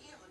again,